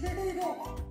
对对对。